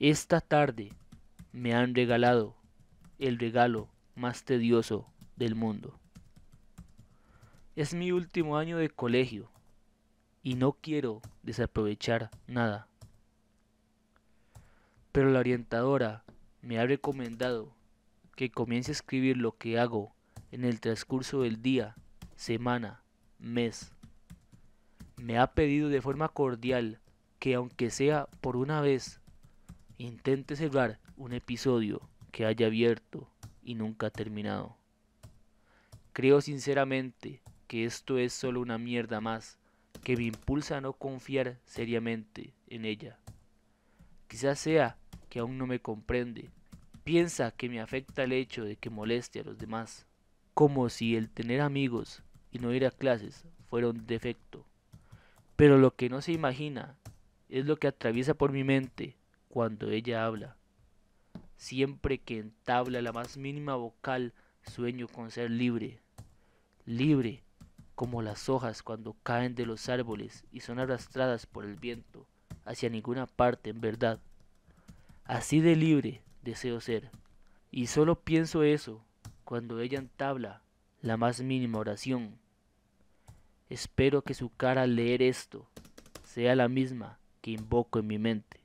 Esta tarde me han regalado el regalo más tedioso del mundo. Es mi último año de colegio y no quiero desaprovechar nada. Pero la orientadora me ha recomendado que comience a escribir lo que hago en el transcurso del día, semana, mes. Me ha pedido de forma cordial que aunque sea por una vez, intente cerrar un episodio que haya abierto y nunca terminado. Creo sinceramente que esto es solo una mierda más que me impulsa a no confiar seriamente en ella. Quizás sea que aún no me comprende, piensa que me afecta el hecho de que moleste a los demás, como si el tener amigos y no ir a clases fuera un defecto. Pero lo que no se imagina es lo que atraviesa por mi mente cuando ella habla. Siempre que entabla la más mínima vocal, sueño con ser libre, libre como las hojas cuando caen de los árboles y son arrastradas por el viento hacia ninguna parte en verdad. Así de libre deseo ser, y solo pienso eso cuando ella entabla la más mínima oración. Espero que su cara al leer esto sea la misma que invoco en mi mente.